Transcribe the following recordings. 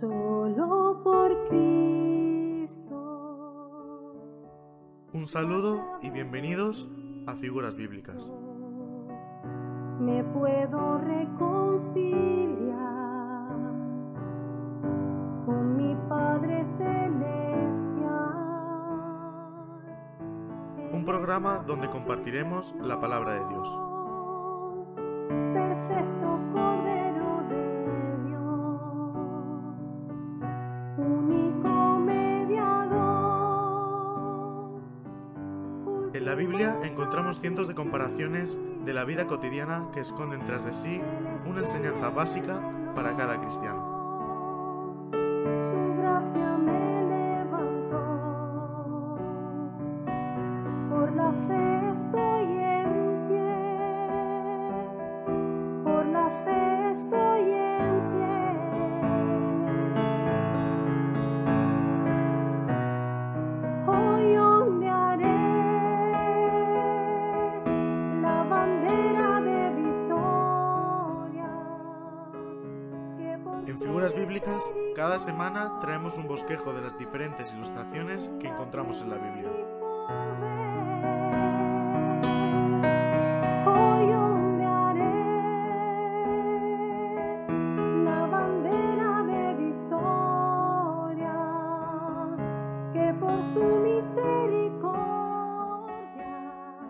solo por Cristo. Un saludo y bienvenidos a Figuras Bíblicas. Me puedo reconciliar con mi Padre Celestial. Un programa donde compartiremos la palabra de Dios. Cientos de comparaciones de la vida cotidiana que esconden tras de sí una enseñanza básica para cada cristiano. Cada semana traemos un bosquejo de las diferentes ilustraciones que encontramos en la Biblia.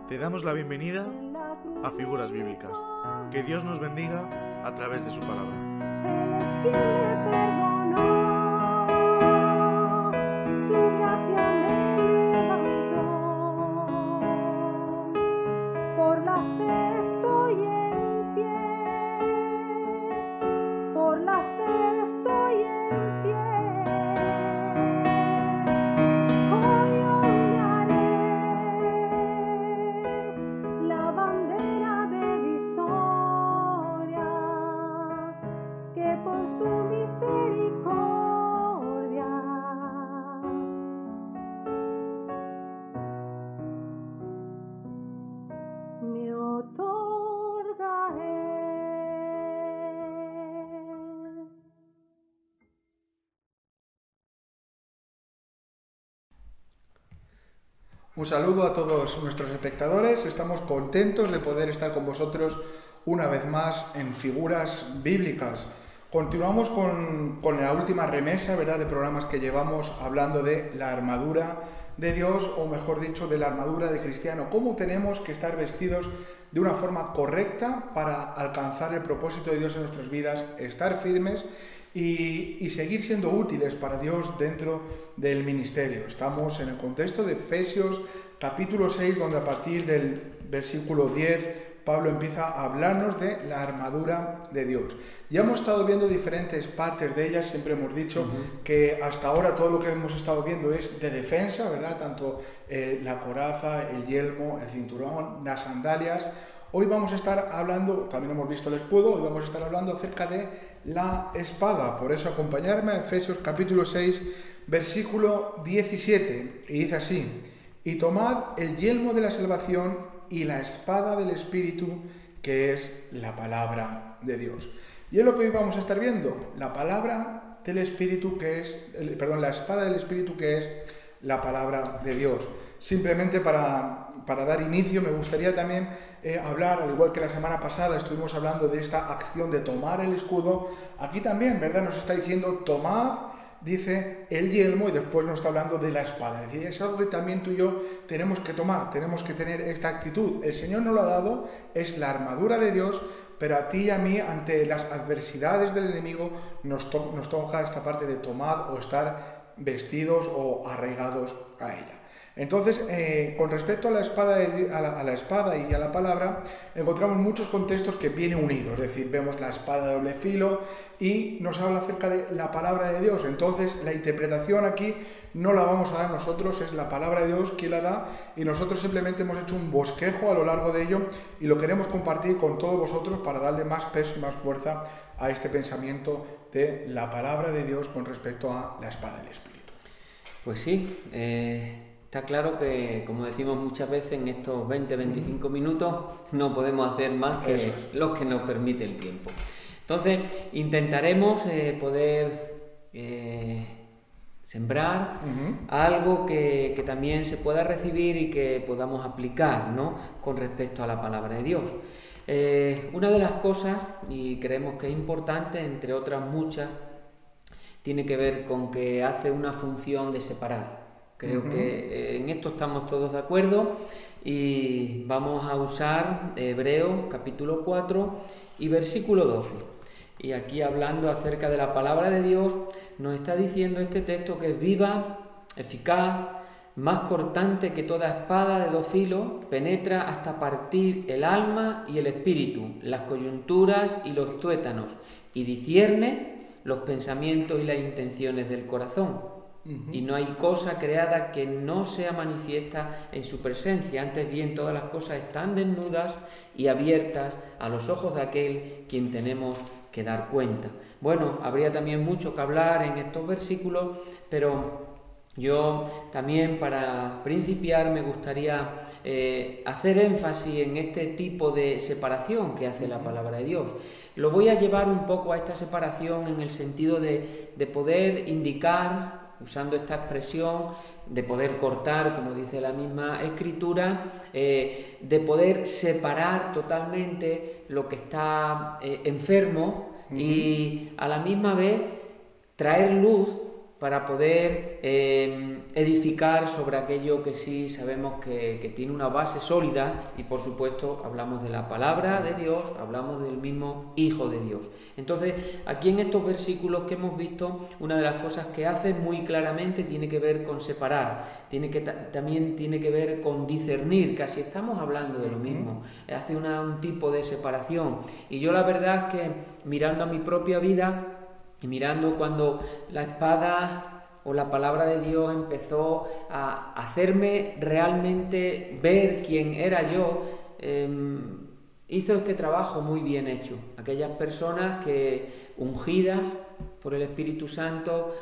Te damos la bienvenida a Figuras Bíblicas. Que Dios nos bendiga a través de su palabra. Un saludo a todos nuestros espectadores. Estamos contentos de poder estar con vosotros una vez más en figuras bíblicas. Continuamos con, con la última remesa ¿verdad? de programas que llevamos hablando de la armadura de Dios, o mejor dicho, de la armadura del cristiano. Cómo tenemos que estar vestidos de una forma correcta para alcanzar el propósito de Dios en nuestras vidas, estar firmes y, y seguir siendo útiles para Dios dentro del ministerio. Estamos en el contexto de Efesios capítulo 6, donde a partir del versículo 10 Pablo empieza a hablarnos de la armadura de Dios. Ya hemos estado viendo diferentes partes de ella, siempre hemos dicho que hasta ahora todo lo que hemos estado viendo es de defensa, ¿verdad? Tanto eh, la coraza, el yelmo, el cinturón, las sandalias. Hoy vamos a estar hablando, también hemos visto el escudo, hoy vamos a estar hablando acerca de la espada. Por eso acompañarme a Efesios capítulo 6, versículo 17. Y dice así, y tomad el yelmo de la salvación y la espada del Espíritu, que es la palabra de Dios. Y es lo que hoy vamos a estar viendo, la palabra del Espíritu, que es, perdón, la espada del Espíritu, que es la palabra de Dios. Simplemente para, para dar inicio, me gustaría también eh, hablar, al igual que la semana pasada estuvimos hablando de esta acción de tomar el escudo, aquí también, ¿verdad? Nos está diciendo, tomad dice el yelmo y después nos está hablando de la espada. Es es algo que también tú y yo tenemos que tomar, tenemos que tener esta actitud. El Señor nos lo ha dado, es la armadura de Dios, pero a ti y a mí, ante las adversidades del enemigo, nos, nos toca esta parte de tomar o estar vestidos o arraigados a ella. Entonces, eh, con respecto a la, espada a, la, a la espada y a la palabra, encontramos muchos contextos que vienen unidos, es decir, vemos la espada de doble filo y nos habla acerca de la palabra de Dios. Entonces, la interpretación aquí no la vamos a dar nosotros, es la palabra de Dios quien la da y nosotros simplemente hemos hecho un bosquejo a lo largo de ello y lo queremos compartir con todos vosotros para darle más peso y más fuerza a este pensamiento de la palabra de Dios con respecto a la espada del Espíritu. Pues sí, eh, está claro que, como decimos muchas veces, en estos 20-25 minutos no podemos hacer más que es. los que nos permite el tiempo. Entonces, intentaremos eh, poder eh, sembrar algo que, también se pueda recibir y que podamos aplicar ¿no? con respecto a la palabra de Dios. Eh, una de las cosas, y creemos que es importante, entre otras muchas, tiene que ver con que hace una función de separar. Creo que eh, en esto estamos todos de acuerdo y vamos a usar Hebreos capítulo 4 y versículo 12. Y aquí hablando acerca de la palabra de Dios, nos está diciendo este texto que es viva, eficaz, más cortante que toda espada de dos filos, penetra hasta partir el alma y el espíritu, las coyunturas y los tuétanos, y discierne los pensamientos y las intenciones del corazón. Y no hay cosa creada que no sea manifiesta en su presencia. Antes bien, todas las cosas están desnudas y abiertas a los ojos de aquel quien tenemos que dar cuenta. Bueno, habría también mucho que hablar en estos versículos, pero yo también para principiar me gustaría eh, hacer énfasis en este tipo de separación que hace la palabra de Dios. Lo voy a llevar un poco a esta separación en el sentido de, de poder indicar usando esta expresión de poder cortar, como dice la misma escritura, eh, de poder separar totalmente lo que está eh, enfermo y a la misma vez traer luz para poder em, edificar sobre aquello que sí sabemos que, tiene una base sólida y por supuesto hablamos de la palabra de Dios, hablamos del mismo Hijo de Dios. Entonces aquí en estos versículos que hemos visto, una de las cosas que hace muy claramente tiene que ver con separar, tiene que, también tiene que ver con discernir, casi estamos hablando de lo mismo, hace un tipo de separación. Y yo la verdad es que mirando a mi propia vida, y mirando cuando la espada o la palabra de Dios empezó a hacerme realmente ver quién era yo, em, hizo este trabajo muy bien hecho. Aquellas personas que, ungidas por el Espíritu Santo,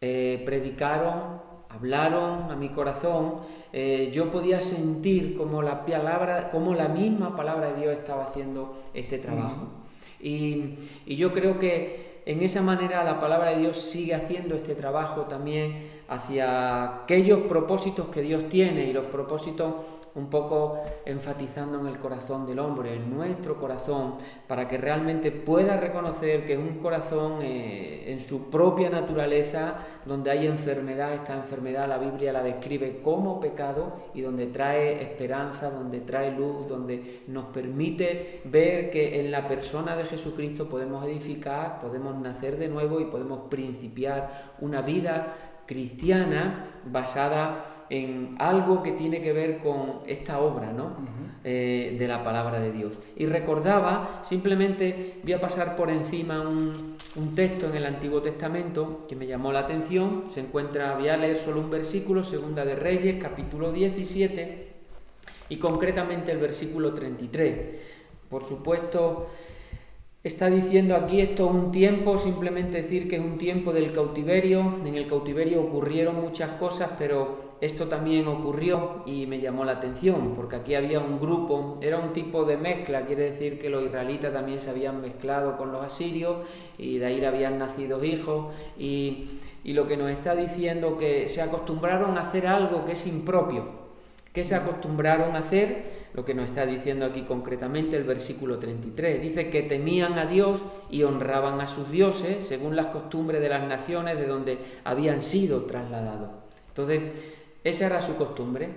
eh, predicaron, hablaron a mi corazón, eh, yo podía sentir como la palabra, como la misma palabra de Dios estaba haciendo este trabajo. y, y yo creo que en esa manera la palabra de Dios sigue haciendo este trabajo también hacia aquellos propósitos que Dios tiene y los propósitos un poco enfatizando en el corazón del hombre, en nuestro corazón, para que realmente pueda reconocer que es un corazón eh, en su propia naturaleza, donde hay enfermedad, esta enfermedad la Biblia la describe como pecado y donde trae esperanza, donde trae luz, donde nos permite ver que en la persona de Jesucristo podemos edificar, podemos nacer de nuevo y podemos principiar una vida cristiana basada en algo que tiene que ver con esta obra ¿no? Eh, de la palabra de Dios. Y recordaba, simplemente voy a pasar por encima un, texto en el Antiguo Testamento que me llamó la atención, se encuentra, voy a leer solo un versículo, Segunda de Reyes, capítulo 17, y concretamente el versículo 33. Por supuesto, Está diciendo aquí esto un tiempo, simplemente decir que es un tiempo del cautiverio. En el cautiverio ocurrieron muchas cosas, pero esto también ocurrió y me llamó la atención, porque aquí había un grupo, era un tipo de mezcla, quiere decir que los israelitas también se habían mezclado con los asirios y de ahí habían nacido hijos y, y lo que nos está diciendo que se acostumbraron a hacer algo que es impropio, que se acostumbraron a hacer lo que nos está diciendo aquí concretamente el versículo 33. Dice que temían a Dios y honraban a sus dioses según las costumbres de las naciones de donde habían sido trasladados. Entonces, esa era su costumbre.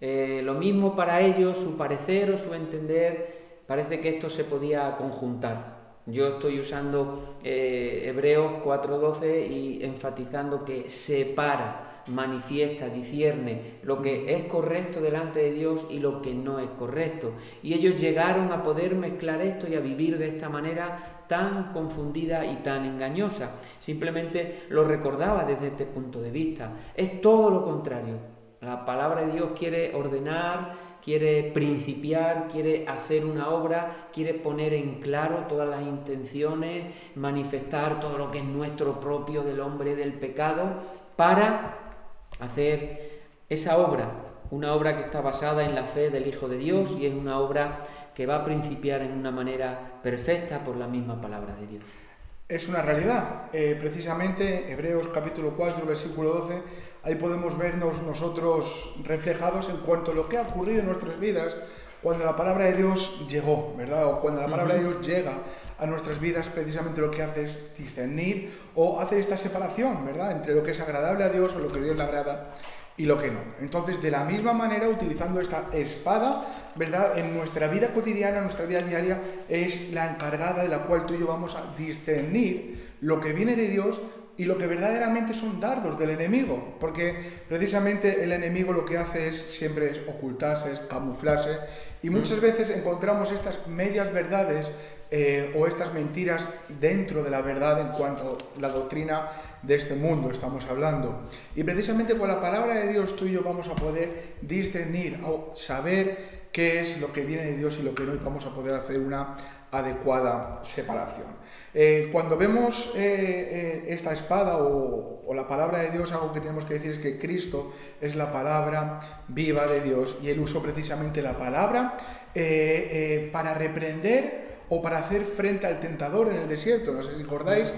Eh, lo mismo para ellos, su parecer o su entender, parece que esto se podía conjuntar. Yo estoy usando eh, Hebreos 4.12 y enfatizando que separa, manifiesta, discierne lo que es correcto delante de Dios y lo que no es correcto. Y ellos llegaron a poder mezclar esto y a vivir de esta manera tan confundida y tan engañosa. Simplemente lo recordaba desde este punto de vista. Es todo lo contrario. La palabra de Dios quiere ordenar, quiere principiar, quiere hacer una obra, quiere poner en claro todas las intenciones, manifestar todo lo que es nuestro propio del hombre del pecado, para hacer esa obra, una obra que está basada en la fe del Hijo de Dios y es una obra que va a principiar en una manera perfecta por la misma palabra de Dios. Es una realidad. Eh, precisamente Hebreos capítulo 4, versículo 12, ahí podemos vernos nosotros reflejados en cuanto a lo que ha ocurrido en nuestras vidas cuando la palabra de Dios llegó, ¿verdad? O cuando la palabra de Dios llega a nuestras vidas, precisamente lo que hace es discernir o hacer esta separación, ¿verdad? Entre lo que es agradable a Dios o lo que Dios le agrada y lo que no. Entonces, de la misma manera, utilizando esta espada, ¿verdad? En nuestra vida cotidiana, en nuestra vida diaria, es la encargada de la cual tú y yo vamos a discernir lo que viene de Dios y lo que verdaderamente son dardos del enemigo, porque precisamente el enemigo lo que hace es siempre es ocultarse, es camuflarse, y muchas mm. veces encontramos estas medias verdades eh, o estas mentiras dentro de la verdad en cuanto a la doctrina de este mundo estamos hablando. Y precisamente con la palabra de Dios tú y yo vamos a poder discernir o saber qué es lo que viene de Dios y lo que no, y vamos a poder hacer una adecuada separación. Eh, cuando vemos eh, eh, esta espada o, o, la palabra de Dios, algo que tenemos que decir es que Cristo es la palabra viva de Dios y Él usó precisamente la palabra para reprender o para hacer frente al tentador en el desierto. No sé si recordáis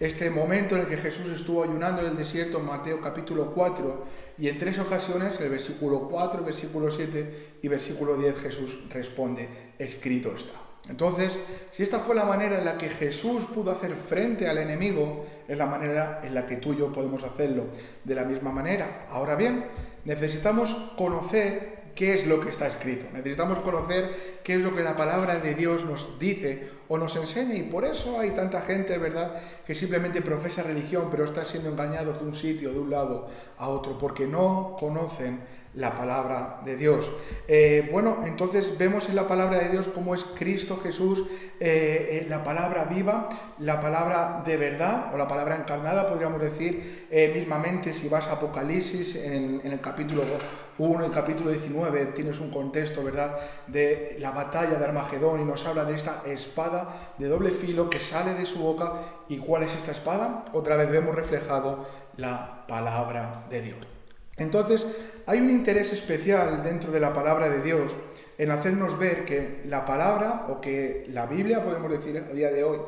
este momento en el que Jesús estuvo ayunando en el desierto en Mateo capítulo 4 y en tres ocasiones, el versículo 4, versículo 7 y versículo 10, Jesús responde, escrito está. Entonces, si esta fue la manera en la que Jesús pudo hacer frente al enemigo, es la manera en la que tú y yo podemos hacerlo de la misma manera. Ahora bien, necesitamos conocer qué es lo que está escrito. Necesitamos conocer qué es lo que la palabra de Dios nos dice o nos enseña y por eso hay tanta gente, ¿verdad?, que simplemente profesa religión pero están siendo engañados de un sitio, de un lado a otro, porque no conocen la palabra de Dios. Eh, bueno, entonces vemos en la palabra de Dios cómo es Cristo Jesús, eh, eh, la palabra viva, la palabra de verdad, o la palabra encarnada, podríamos decir, mismamente si vas a Apocalipsis en, en el capítulo 1 y capítulo 19, tienes un contexto, ¿verdad?, de la batalla de Armagedón y nos habla de esta espada de doble filo que sale de su boca. ¿Y cuál es esta espada? Otra vez vemos reflejado la palabra de Dios. Entonces, hay un interés especial dentro de la palabra de Dios en hacernos ver que la palabra, o que la Biblia, podemos decir a día de hoy,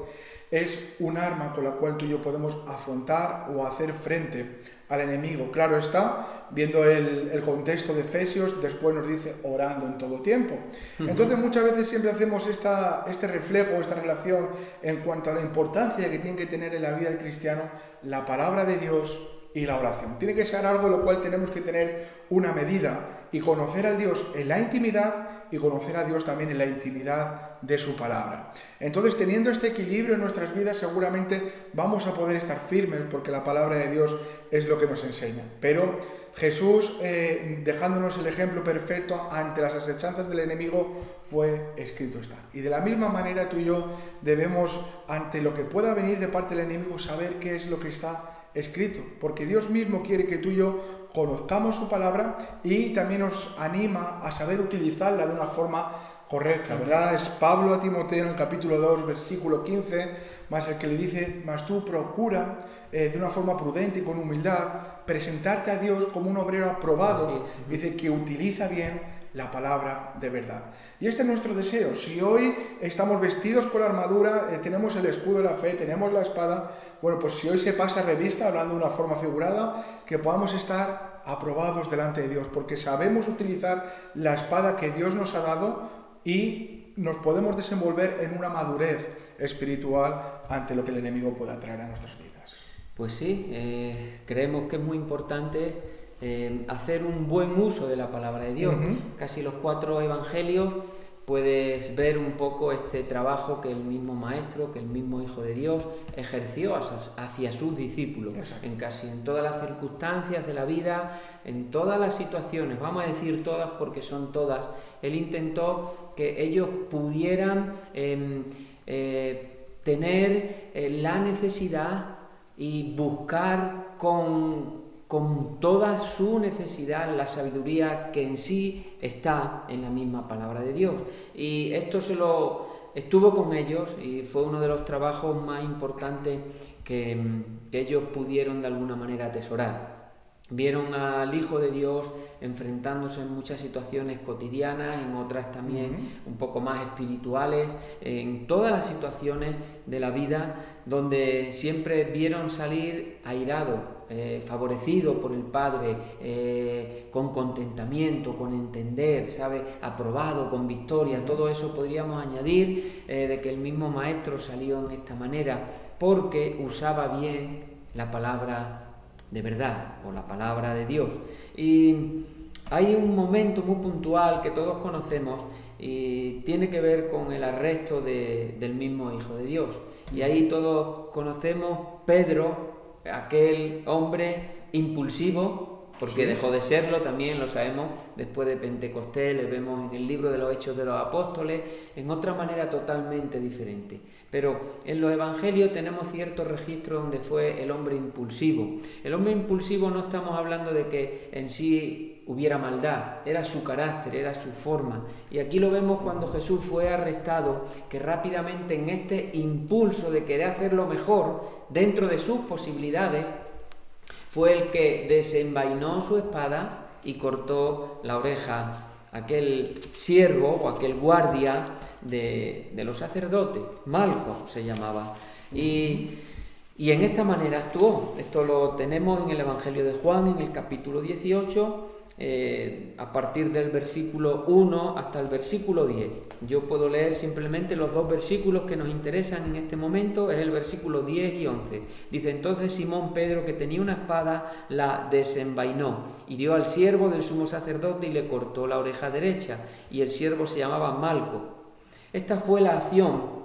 es un arma con la cual tú y yo podemos afrontar o hacer frente al enemigo. Claro está, viendo el, contexto de Efesios, después nos dice orando en todo tiempo. Entonces muchas veces siempre hacemos esta, este reflejo, esta relación en cuanto a la importancia que tiene que tener en la vida del cristiano la palabra de Dios y la oración. Tiene que ser algo en lo cual tenemos que tener una medida y conocer a Dios en la intimidad y conocer a Dios también en la intimidad de su palabra. Entonces, teniendo este equilibrio en nuestras vidas, seguramente vamos a poder estar firmes porque la palabra de Dios es lo que nos enseña. Pero Jesús, eh, dejándonos el ejemplo perfecto ante las asechanzas del enemigo, fue escrito está. Y de la misma manera tú y yo debemos, ante lo que pueda venir de parte del enemigo, saber qué es lo que está escrito, porque Dios mismo quiere que tú y yo conozcamos su palabra y también nos anima a saber utilizarla de una forma correcta, ¿verdad? Es Pablo a Timoteo en el capítulo 2, versículo 15, más el que le dice, más tú procura eh, de una forma prudente y con humildad presentarte a Dios como un obrero aprobado, dice que utiliza bien la palabra de verdad. Y este es nuestro deseo. Si hoy estamos vestidos con armadura, eh, tenemos el escudo de la fe, tenemos la espada, bueno, pues si hoy se pasa revista, hablando de una forma figurada, que podamos estar aprobados delante de Dios, porque sabemos utilizar la espada que Dios nos ha dado y nos podemos desenvolver en una madurez espiritual ante lo que el enemigo pueda traer a nuestras vidas. Pues sí, eh, creemos que es muy importante eh, hacer un buen uso de la palabra de Dios. Casi los cuatro evangelios puedes ver un poco este trabajo que el mismo maestro, que el mismo Hijo de Dios ejerció hacia sus discípulos, en casi en todas las circunstancias de la vida, en todas las situaciones, vamos a decir todas porque son todas, él intentó que ellos pudieran em, eh, tener eh, la necesidad y buscar con con toda su necesidad, la sabiduría que en sí está en la misma palabra de Dios. Y esto se lo estuvo con ellos y fue uno de los trabajos más importantes que, ellos pudieron de alguna manera atesorar. Vieron al Hijo de Dios enfrentándose en muchas situaciones cotidianas, en otras también un poco más espirituales, en todas las situaciones de la vida donde siempre vieron salir airado, eh, favorecido por el Padre, eh, con contentamiento, con entender, ¿sabe? Aprobado, con victoria. Todo eso podríamos añadir eh, de que el mismo Maestro salió en esta manera porque usaba bien la palabra de verdad o la palabra de Dios. Y hay un momento muy puntual que todos conocemos y tiene que ver con el arresto del mismo Hijo de Dios. Y ahí todos conocemos Pedro, aquel hombre impulsivo, porque dejó de serlo, también lo sabemos, después de Pentecostés, le vemos en el libro de los Hechos de los Apóstoles, en otra manera totalmente diferente. Pero en los evangelios tenemos ciertos registros donde fue el hombre impulsivo. El hombre impulsivo no estamos hablando de que en sí hubiera maldad, era su carácter, era su forma. Y aquí lo vemos cuando Jesús fue arrestado, que rápidamente en este impulso de querer hacerlo mejor, dentro de sus posibilidades, fue el que desenvainó su espada y cortó la oreja aquel siervo o aquel guardia de, los sacerdotes, Malco se llamaba. Y, y, en esta manera actuó. Esto lo tenemos en el Evangelio de Juan, en el capítulo 18, eh, a partir del versículo 1 hasta el versículo 10. Yo puedo leer simplemente los dos versículos que nos interesan en este momento, es el versículo 10 y 11. Dice entonces Simón Pedro, que tenía una espada, la desenvainó, hirió al siervo del sumo sacerdote y le cortó la oreja derecha, y el siervo se llamaba Malco. Esta fue la acción,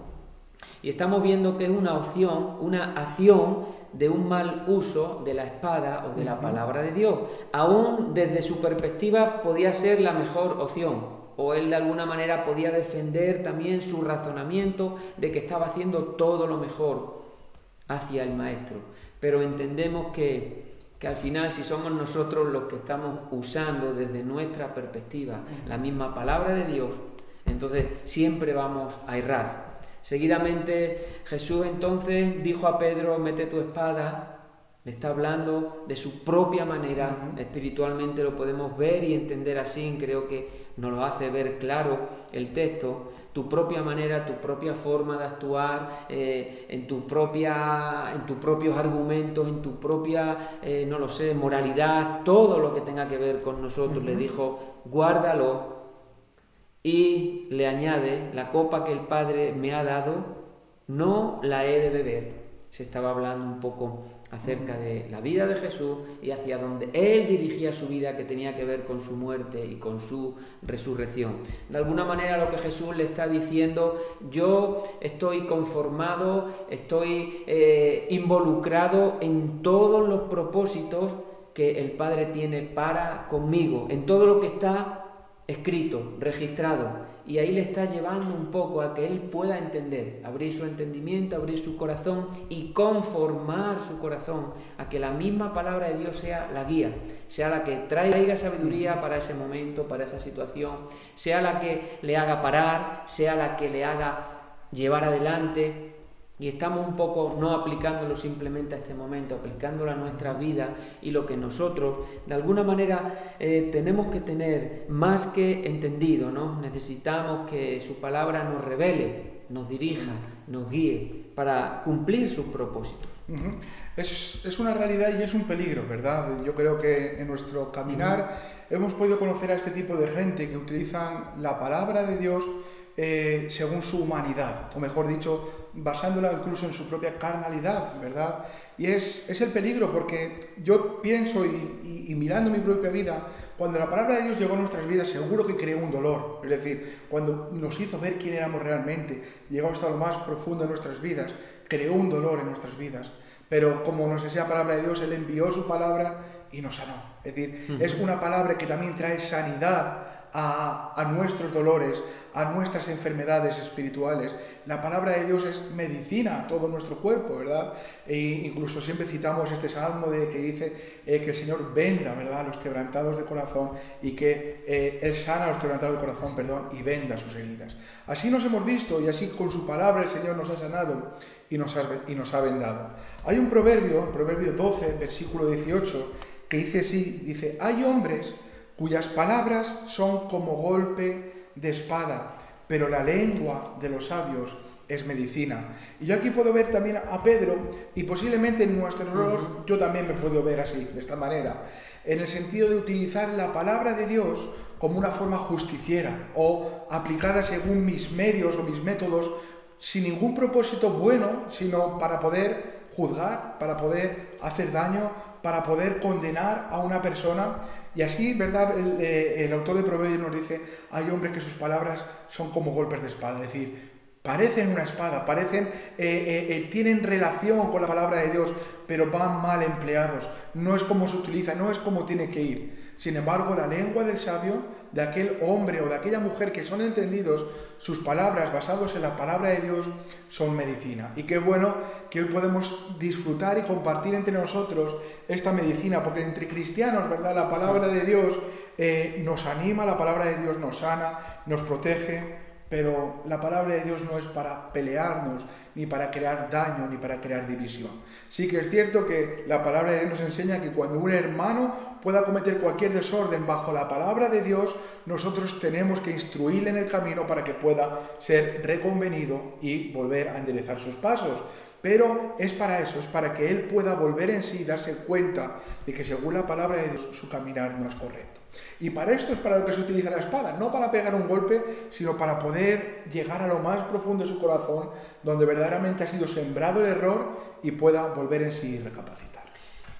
y estamos viendo que es una opción, una acción de un mal uso de la espada o de la palabra de Dios. Aún desde su perspectiva podía ser la mejor opción. O él de alguna manera podía defender también su razonamiento de que estaba haciendo todo lo mejor hacia el maestro. Pero entendemos que, que al final si somos nosotros los que estamos usando desde nuestra perspectiva la misma palabra de Dios, entonces siempre vamos a errar Seguidamente Jesús entonces dijo a Pedro, mete tu espada, le está hablando de su propia manera, espiritualmente lo podemos ver y entender así, creo que nos lo hace ver claro el texto, tu propia manera, tu propia forma de actuar, eh, en, tu propia, en tus propios argumentos, en tu propia, eh, no lo sé, moralidad, todo lo que tenga que ver con nosotros, le dijo, guárdalo y le añade, la copa que el Padre me ha dado, no la he de beber. Se estaba hablando un poco acerca de la vida de Jesús y hacia donde Él dirigía su vida que tenía que ver con su muerte y con su resurrección. De alguna manera lo que Jesús le está diciendo, yo estoy conformado, estoy eh, involucrado en todos los propósitos que el Padre tiene para conmigo, en todo lo que está escrito, registrado, y ahí le está llevando un poco a que él pueda entender, abrir su entendimiento, abrir su corazón y conformar su corazón a que la misma palabra de Dios sea la guía, sea la que traiga sabiduría para ese momento, para esa situación, sea la que le haga parar, sea la que le haga llevar adelante, y estamos un poco no aplicándolo simplemente a este momento, aplicándolo a nuestra vida y lo que nosotros de alguna manera eh, tenemos que tener más que entendido, ¿no? Necesitamos que su palabra nos revele, nos dirija, nos guíe para cumplir sus propósitos. es, es, una realidad y es un peligro, ¿verdad? Yo creo que en nuestro caminar hemos podido conocer a este tipo de gente que utilizan la palabra de Dios eh, según su humanidad, o mejor dicho, basándola incluso en su propia carnalidad, ¿verdad? Y es, es el peligro porque yo pienso y, mirando mi propia vida, cuando la palabra de Dios llegó a nuestras vidas, seguro que creó un dolor. Es decir, cuando nos hizo ver quién éramos realmente, llegó hasta lo más profundo de nuestras vidas, creó un dolor en nuestras vidas. Pero como nos enseña la palabra de Dios, Él envió su palabra y nos sanó. Es decir, es una palabra que también trae sanidad a, nuestros dolores, a nuestras enfermedades espirituales. La palabra de Dios es medicina a todo nuestro cuerpo, ¿verdad? E incluso siempre citamos este salmo de que dice eh, que el Señor venda, ¿verdad?, a los quebrantados de corazón y que eh, Él sana a los quebrantados de corazón, perdón, y venda sus heridas. Así nos hemos visto y así con su palabra el Señor nos ha sanado y nos ha, y nos ha vendado. Hay un proverbio, proverbio 12, versículo 18, que dice así, dice, hay hombres cuyas palabras son como golpe de espada, pero la lengua de los sabios es medicina. Y yo aquí puedo ver también a Pedro, y posiblemente en nuestro error yo también me puedo ver así, de esta manera, en el sentido de utilizar la palabra de Dios como una forma justiciera o aplicada según mis medios o mis métodos, sin ningún propósito bueno, sino para poder juzgar, para poder hacer daño, para poder condenar a una persona. Y así, ¿verdad? El, eh, autor de Proverbios nos dice, hay hombres que sus palabras son como golpes de espada, es decir, parecen una espada, parecen, eh, eh, tienen relación con la palabra de Dios, pero van mal empleados. No es como se utiliza, no es como tiene que ir. Sin embargo, la lengua del sabio, de aquel hombre o de aquella mujer que son entendidos, sus palabras basados en la palabra de Dios son medicina. Y qué bueno que hoy podemos disfrutar y compartir entre nosotros esta medicina, porque entre cristianos, ¿verdad? La palabra de Dios eh, nos anima, la palabra de Dios nos sana, nos protege, pero la palabra de Dios no es para pelearnos, ni para crear daño, ni para crear división. Sí que es cierto que la palabra de Dios nos enseña que cuando un hermano pueda cometer cualquier desorden bajo la palabra de Dios, nosotros tenemos que instruirle en el camino para que pueda ser reconvenido y volver a enderezar sus pasos. Pero es para eso, es para que él pueda volver en sí y darse cuenta de que según la palabra de Dios su caminar no es correcto. Y para esto es para lo que se utiliza la espada, no para pegar un golpe, sino para poder llegar a lo más profundo de su corazón, donde verdaderamente ha sido sembrado el error y pueda volver en sí y recapacitar.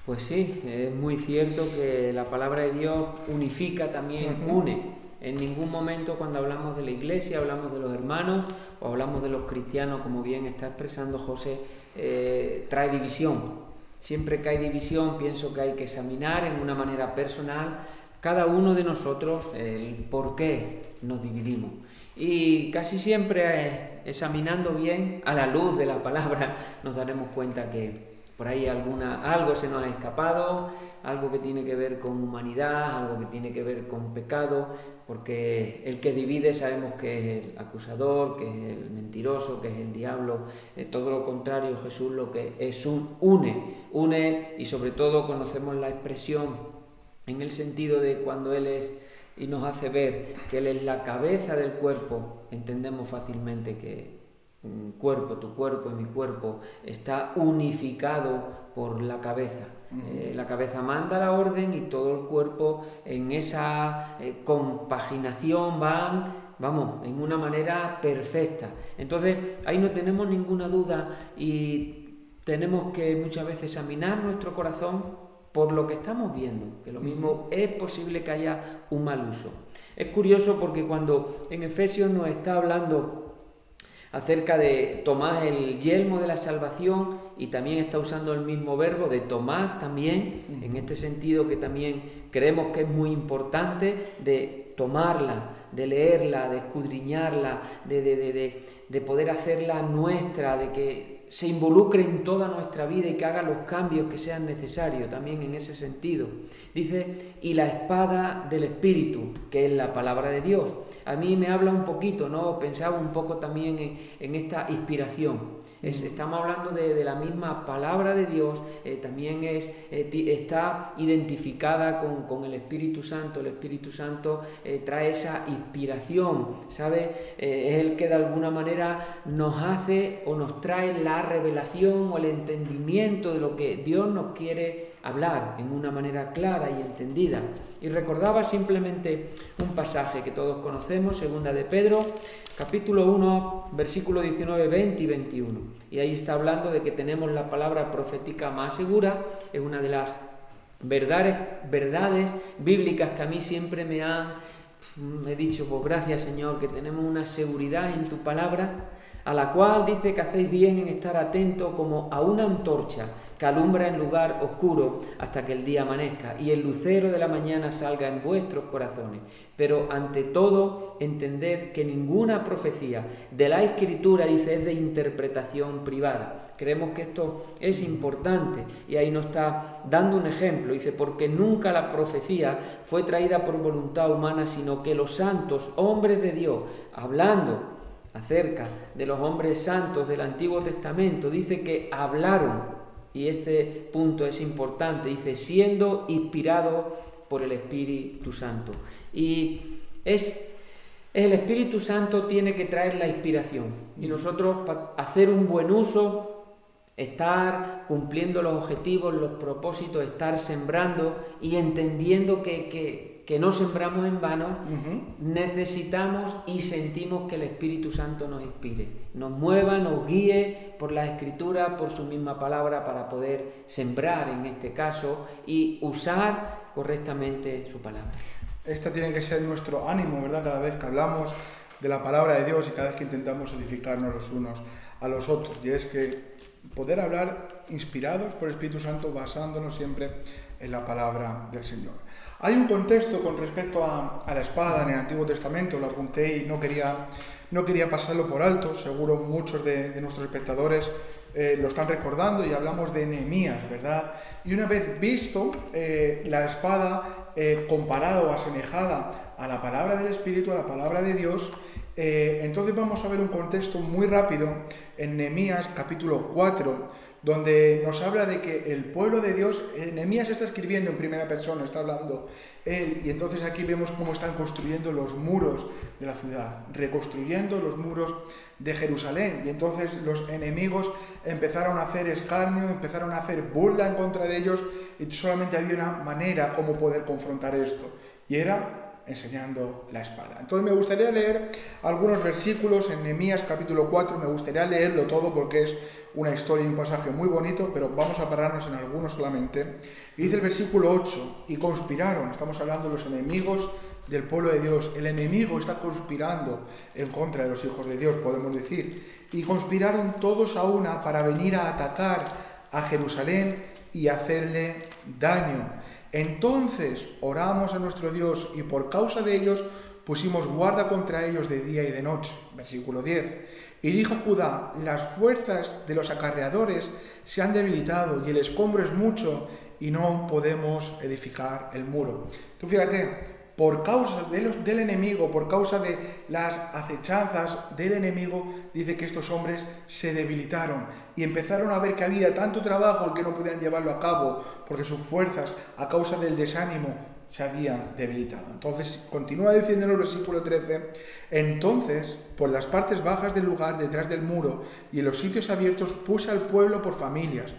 Pues sí, es muy cierto que la palabra de Dios unifica también, une. En ningún momento cuando hablamos de la iglesia, hablamos de los hermanos o hablamos de los cristianos, como bien está expresando José, eh, trae división. Siempre que hay división, pienso que hay que examinar en una manera personal cada uno de nosotros el por qué nos dividimos. Y casi siempre eh, examinando bien a la luz de la palabra nos daremos cuenta que por ahí alguna, algo se nos ha escapado, algo que tiene que ver con humanidad, algo que tiene que ver con pecado, porque el que divide sabemos que es el acusador, que es el mentiroso, que es el diablo, eh, todo lo contrario, Jesús lo que es un une, une y sobre todo conocemos la expresión en el sentido de cuando Él es y nos hace ver que Él es la cabeza del cuerpo, entendemos fácilmente que cuerpo, tu cuerpo y mi cuerpo está unificado por la cabeza. Eh, la cabeza manda la orden y todo el cuerpo en esa eh, compaginación van, vamos, en una manera perfecta. Entonces ahí no tenemos ninguna duda y tenemos que muchas veces examinar nuestro corazón por lo que estamos viendo, que lo mismo es posible que haya un mal uso. Es curioso porque cuando en Efesios nos está hablando acerca de Tomás el yelmo de la salvación y también está usando el mismo verbo de Tomás también, en este sentido que también creemos que es muy importante de tomarla, de leerla, de escudriñarla, de, de, de poder hacerla nuestra, de que se involucre en toda nuestra vida y que haga los cambios que sean necesarios también en ese sentido. Dice, y la espada del Espíritu, que es la palabra de Dios. A mí me habla un poquito, ¿no? Pensaba un poco también en, esta inspiración estamos hablando de, la misma palabra de Dios, eh, también es, eh, está identificada con, el Espíritu Santo. El Espíritu Santo eh, trae esa inspiración, ¿sabe? es el que de alguna manera nos hace o nos trae la revelación o el entendimiento de lo que Dios nos quiere hablar en una manera clara y entendida. Y recordaba simplemente un pasaje que todos conocemos, segunda de Pedro, capítulo 1, versículo 19, 20 y 21. Y ahí está hablando de que tenemos la palabra profética más segura, es una de las verdades, bíblicas que a mí siempre me han me he dicho, pues gracias Señor, que tenemos una seguridad en tu palabra, a la cual dice que hacéis bien en estar atentos como a una antorcha que alumbra en lugar oscuro hasta que el día amanezca y el lucero de la mañana salga en vuestros corazones. Pero ante todo, entended que ninguna profecía de la Escritura dice es de interpretación privada. Creemos que esto es importante y ahí nos está dando un ejemplo. Dice, porque nunca la profecía fue traída por voluntad humana, sino que los santos, hombres de Dios, hablando acerca de los hombres santos del Antiguo Testamento, dice que hablaron y este punto es importante, dice, siendo inspirado por el Espíritu Santo. Y es, el Espíritu Santo tiene que traer la inspiración. Y nosotros, para hacer un buen uso, estar cumpliendo los objetivos, los propósitos, estar sembrando y entendiendo que, que, no sembramos en vano, necesitamos y sentimos que el Espíritu Santo nos inspire, nos mueva, nos guíe por la escritura, por su misma palabra, para poder sembrar en este caso y usar correctamente su palabra. Esta tiene que ser nuestro ánimo, ¿verdad? Cada vez que hablamos de la palabra de Dios y cada vez que intentamos edificarnos los unos a los otros. Y es que poder hablar inspirados por el Espíritu Santo basándonos siempre en la palabra del Señor. Hay un contexto con respecto a, la espada en el Antiguo Testamento, lo apunté y no quería, no quería pasarlo por alto, seguro muchos de, nuestros espectadores eh, lo están recordando y hablamos de Nehemías, ¿verdad? Y una vez visto eh, la espada eh, comparada o asemejada a la palabra del Espíritu, a la palabra de Dios, eh, entonces vamos a ver un contexto muy rápido en Nehemías capítulo 4, donde nos habla de que el pueblo de Dios, eh, Nehemías está escribiendo en primera persona, está hablando él, y entonces aquí vemos cómo están construyendo los muros de la ciudad, reconstruyendo los muros de Jerusalén, y entonces los enemigos empezaron a hacer escarnio, empezaron a hacer burla en contra de ellos, y solamente había una manera como poder confrontar esto, y era enseñando la espada. Entonces me gustaría leer algunos versículos en Nehemías capítulo 4, me gustaría leerlo todo porque es una historia y un pasaje muy bonito, pero vamos a pararnos en algunos solamente. Dice el versículo 8, y conspiraron, estamos hablando de los enemigos del pueblo de Dios, el enemigo está conspirando en contra de los hijos de Dios, podemos decir, y conspiraron todos a una para venir a atacar a Jerusalén y hacerle daño entonces oramos a nuestro Dios y por causa de ellos pusimos guarda contra ellos de día y de noche. Versículo 10. Y dijo Judá, las fuerzas de los acarreadores se han debilitado y el escombro es mucho y no podemos edificar el muro. Tú fíjate, por causa de los, del enemigo, por causa de las acechanzas del enemigo, dice que estos hombres se debilitaron y empezaron a ver que había tanto trabajo que no podían llevarlo a cabo porque sus fuerzas, a causa del desánimo, se habían debilitado. Entonces, continúa diciendo en el versículo 13, entonces, por las partes bajas del lugar, detrás del muro y en los sitios abiertos, puse al pueblo por familias,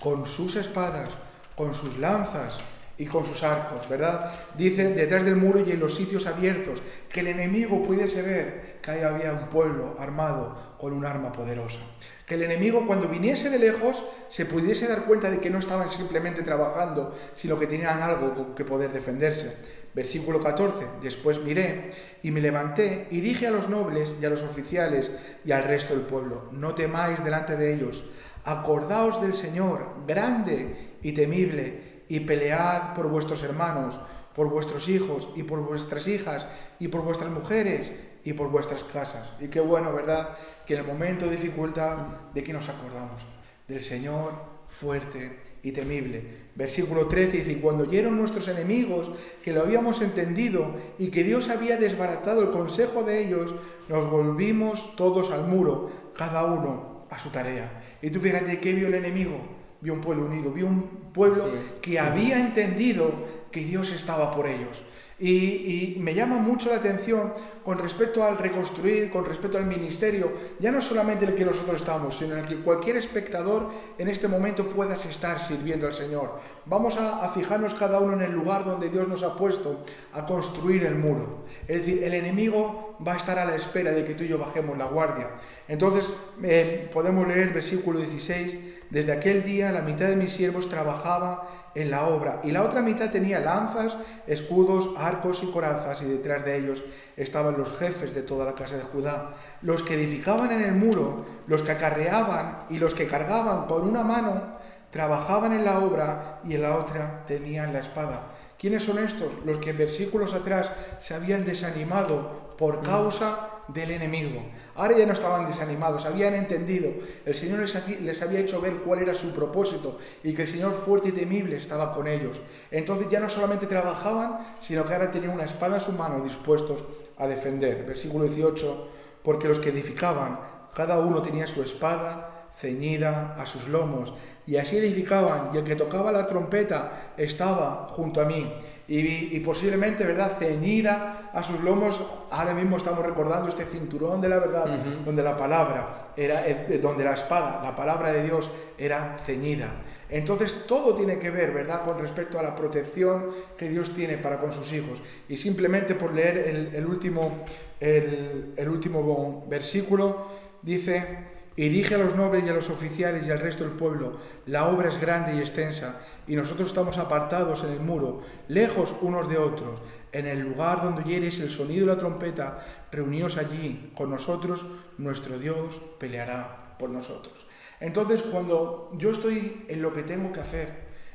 con sus espadas, con sus lanzas, y con sus arcos, ¿verdad? Dice detrás del muro y en los sitios abiertos, que el enemigo pudiese ver que ahí había un pueblo armado con un arma poderosa. Que el enemigo cuando viniese de lejos se pudiese dar cuenta de que no estaban simplemente trabajando, sino que tenían algo con que poder defenderse. Versículo 14. Después miré y me levanté y dije a los nobles y a los oficiales y al resto del pueblo, no temáis delante de ellos, acordaos del Señor, grande y temible y pelead por vuestros hermanos, por vuestros hijos y por vuestras hijas y por vuestras mujeres y por vuestras casas. Y qué bueno, ¿verdad? Que en el momento de dificultad, ¿de que nos acordamos? Del Señor fuerte y temible. Versículo 13 dice, cuando oyeron nuestros enemigos que lo habíamos entendido y que Dios había desbaratado el consejo de ellos, nos volvimos todos al muro, cada uno a su tarea. Y tú fíjate, ¿qué vio el enemigo? Vio un pueblo unido, vio un pueblo que había entendido que Dios estaba por ellos. Y, me llama mucho la atención con respecto al reconstruir, con respecto al ministerio, ya no solamente el que nosotros estamos, sino en el que cualquier espectador en este momento puedas estar sirviendo al Señor. Vamos a, fijarnos cada uno en el lugar donde Dios nos ha puesto a construir el muro. Es decir, el enemigo va a estar a la espera de que tú y yo bajemos la guardia. Entonces eh, podemos leer el versículo 16, desde aquel día la mitad de mis siervos trabajaba en la obra, y la otra mitad tenía lanzas, escudos, arcos y corazas, y detrás de ellos estaban los jefes de toda la casa de Judá, los que edificaban en el muro, los que acarreaban y los que cargaban con una mano, trabajaban en la obra y en la otra tenían la espada. ¿Quiénes son estos? Los que en versículos atrás se habían desanimado por causa del enemigo. Ahora ya no estaban desanimados, habían entendido. El Señor les había hecho ver cuál era su propósito y que el Señor fuerte y temible estaba con ellos. Entonces ya no solamente trabajaban, sino que ahora tenían una espada en su mano dispuestos a defender. Versículo 18, porque los que edificaban, cada uno tenía su espada ceñida a sus lomos. Y así edificaban, y el que tocaba la trompeta estaba junto a mí. Y, posiblemente, ¿verdad?, ceñida a sus lomos, ahora mismo estamos recordando este cinturón de la verdad, donde la palabra era, eh, donde la espada, la palabra de Dios era ceñida. Entonces todo tiene que ver, ¿verdad?, con respecto a la protección que Dios tiene para con sus hijos. Y simplemente por leer el, último, el, el último versículo, dice, y dije a los nobles y a los oficiales y al resto del pueblo, la obra es grande y extensa, y nosotros estamos apartados en el muro, lejos unos de otros. En el lugar donde oyeres el sonido de la trompeta, reunidos allí con nosotros, nuestro Dios peleará por nosotros. Entonces, cuando yo estoy en lo que tengo que hacer,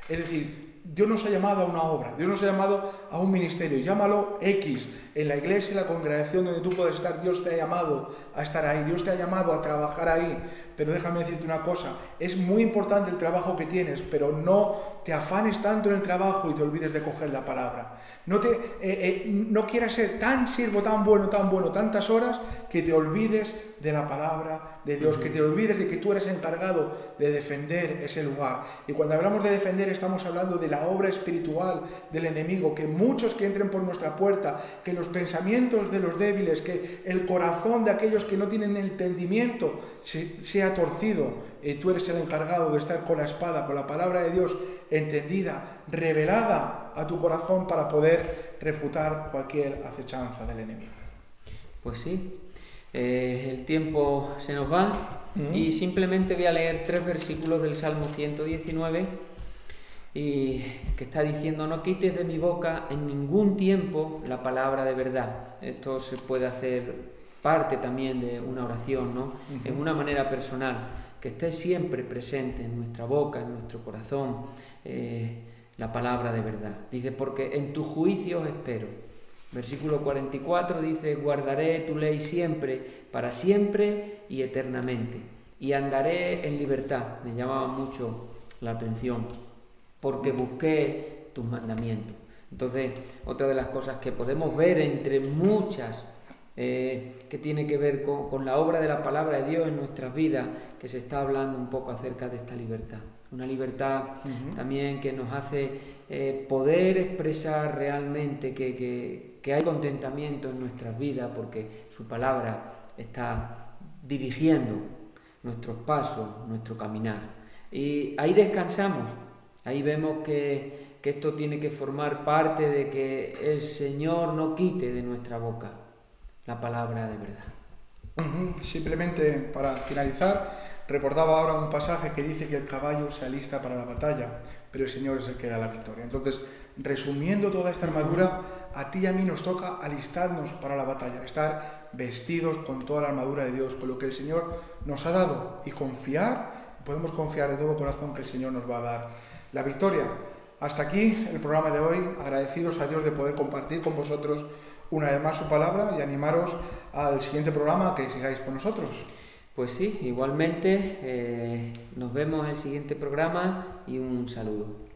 es decir, Dios nos ha llamado a una obra, Dios nos ha llamado a un ministerio, llámalo X, en la iglesia, en la congregación donde tú puedes estar, Dios te ha llamado a estar ahí, Dios te ha llamado a trabajar ahí, pero déjame decirte una cosa, es muy importante el trabajo que tienes, pero no te afanes tanto en el trabajo y te olvides de coger la palabra. No, te, eh, eh, no quieras ser tan siervo, tan bueno, tan bueno, tantas horas, que te olvides de la palabra de Dios, que te olvides de que tú eres encargado de defender ese lugar. Y cuando hablamos de defender estamos hablando de la obra espiritual del enemigo, que muchos que entren por nuestra puerta, que los pensamientos de los débiles, que el corazón de aquellos que no tienen entendimiento sea torcido, y tú eres el encargado de estar con la espada, con la palabra de Dios entendida, revelada a tu corazón para poder refutar cualquier acechanza del enemigo. Pues sí, eh, el tiempo se nos va y simplemente voy a leer tres versículos del Salmo 119 y que está diciendo no quites de mi boca en ningún tiempo la palabra de verdad. Esto se puede hacer parte también de una oración, ¿no? En una manera personal, que esté siempre presente en nuestra boca, en nuestro corazón, eh, la palabra de verdad. Dice, porque en tus juicios espero. Versículo 44 dice, guardaré tu ley siempre, para siempre y eternamente, y andaré en libertad. Me llamaba mucho la atención, porque busqué tus mandamientos. Entonces, otra de las cosas que podemos ver entre muchas eh, que tiene que ver con, la obra de la palabra de Dios en nuestras vidas, que se está hablando un poco acerca de esta libertad. Una libertad también que nos hace eh, poder expresar realmente que, que hay contentamiento en nuestras vidas porque su palabra está dirigiendo nuestros pasos, nuestro caminar. Y ahí descansamos, ahí vemos que, esto tiene que formar parte de que el Señor no quite de nuestra boca la palabra de verdad. Simplemente para finalizar, recordaba ahora un pasaje que dice que el caballo se alista para la batalla, pero el Señor es el que da la victoria. Entonces, resumiendo toda esta armadura, a ti y a mí nos toca alistarnos para la batalla, estar vestidos con toda la armadura de Dios, con lo que el Señor nos ha dado y confiar, podemos confiar de todo corazón que el Señor nos va a dar la victoria. Hasta aquí el programa de hoy, agradecidos a Dios de poder compartir con vosotros una vez más su palabra y animaros al siguiente programa que sigáis con nosotros. Pues sí, igualmente eh, nos vemos en el siguiente programa y un saludo.